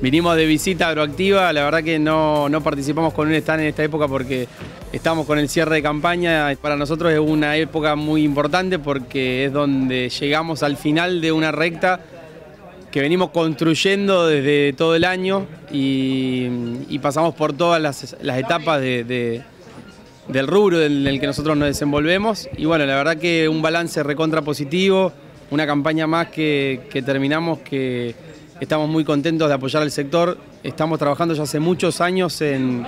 Vinimos de visita agroactiva, la verdad que no, no participamos con un stand en esta época porque estamos con el cierre de campaña. Para nosotros es una época muy importante porque es donde llegamos al final de una recta que venimos construyendo desde todo el año y, pasamos por todas las, etapas del rubro en el que nosotros nos desenvolvemos. Y bueno, la verdad que un balance recontra positivo, una campaña más que, que terminamos que Estamos muy contentos de apoyar al sector. Estamos trabajando ya hace muchos años en,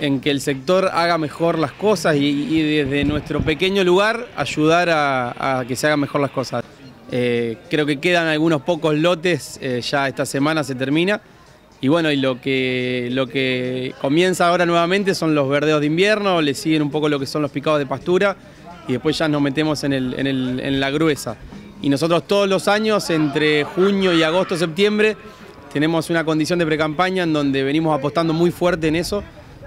en que el sector haga mejor las cosas y, desde nuestro pequeño lugar ayudar a, que se hagan mejor las cosas. Eh, creo que quedan algunos pocos lotes, eh, ya esta semana se termina. Y bueno, y lo que, lo que comienza ahora nuevamente son los verdeos de invierno, le siguen un poco lo que son los picados de pastura y después ya nos metemos en, el, en, el, en la gruesa y nosotros todos los años, entre junio y agosto, septiembre, tenemos una condición de precampaña en donde venimos apostando muy fuerte en eso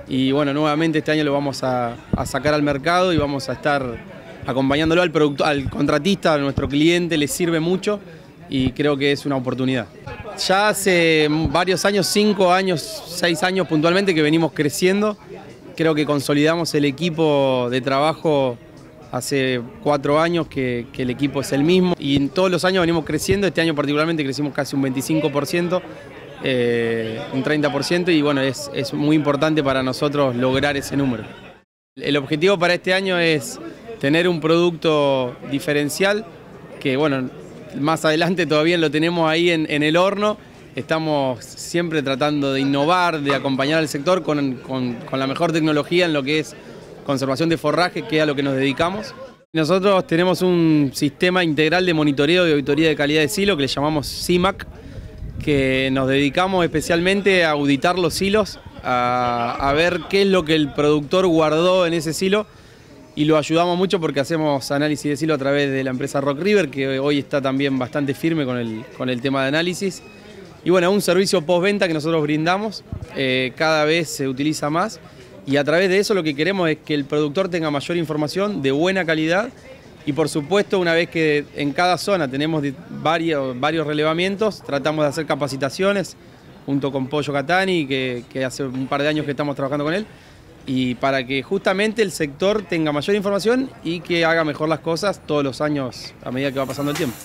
y bueno, nuevamente este año lo vamos a, sacar al mercado y vamos a estar acompañándolo al, producto, al contratista, a nuestro cliente, le sirve mucho y creo que es una oportunidad. Ya hace varios años, cinco años, seis años puntualmente que venimos creciendo, creo que consolidamos el equipo de trabajo Hace cuatro años que, el equipo es el mismo y en todos los años venimos creciendo. Este año particularmente crecimos casi un 25%, eh, un 30% y bueno, es, muy importante para nosotros lograr ese número. El objetivo para este año es tener un producto diferencial que bueno, más adelante todavía lo tenemos ahí en, el horno. Estamos siempre tratando de innovar, de acompañar al sector con la mejor tecnología en lo que es conservación de forraje, que es a lo que nos dedicamos. Nosotros tenemos un sistema integral de monitoreo y auditoría de calidad de silo que le llamamos CIMAC, que nos dedicamos especialmente a auditar los silos, a, ver qué es lo que el productor guardó en ese silo y lo ayudamos mucho porque hacemos análisis de silo a través de la empresa Rock River, que hoy está también bastante firme con el, con el tema de análisis. Y bueno, un servicio postventa que nosotros brindamos, eh, cada vez se utiliza más y a través de eso lo que queremos es que el productor tenga mayor información de buena calidad y por supuesto una vez que en cada zona tenemos varios, varios relevamientos, tratamos de hacer capacitaciones junto con Pollo Catani, que, que hace un par de años que estamos trabajando con él, y para que justamente el sector tenga mayor información y que haga mejor las cosas todos los años a medida que va pasando el tiempo.